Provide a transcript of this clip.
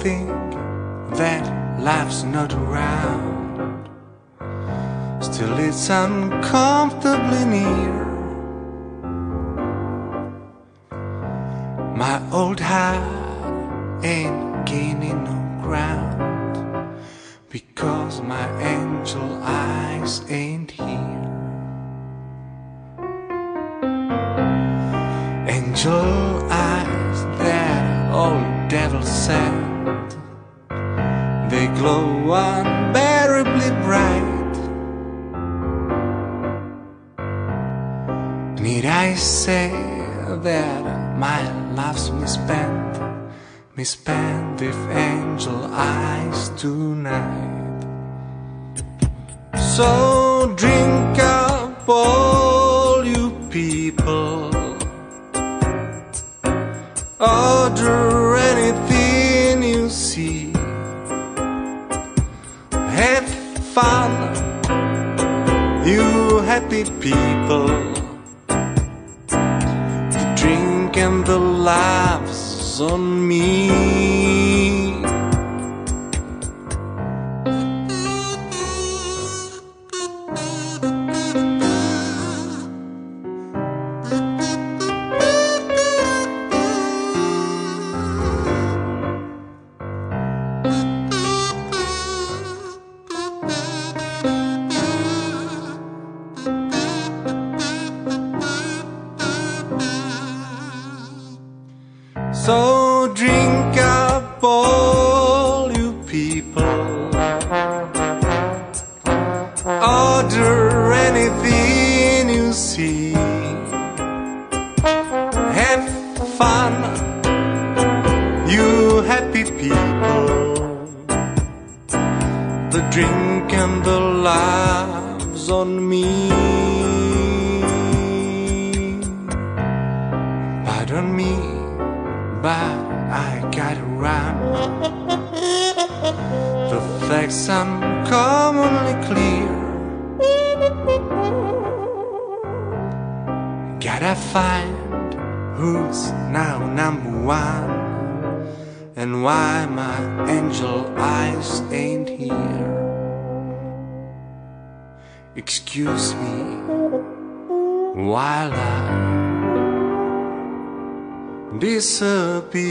think that life's not around. Still, it's uncomfortably near. My old heart ain't gaining no ground because my angel eyes ain't here. Angel devil sent, they glow unbearably bright. Need I say that my life's misspent, misspent with angel eyes tonight? So drink up all you people. Order Have fun, you happy people. The drink and the laughs on me. So drink up all you people. Order anything you see. Have fun, you happy people. Drink and the laughs on me. Pardon me, but I gotta run. The facts uncommonly clear. Gotta find who's now number one and why my angel eyes ain't here. Excuse me while I disappear.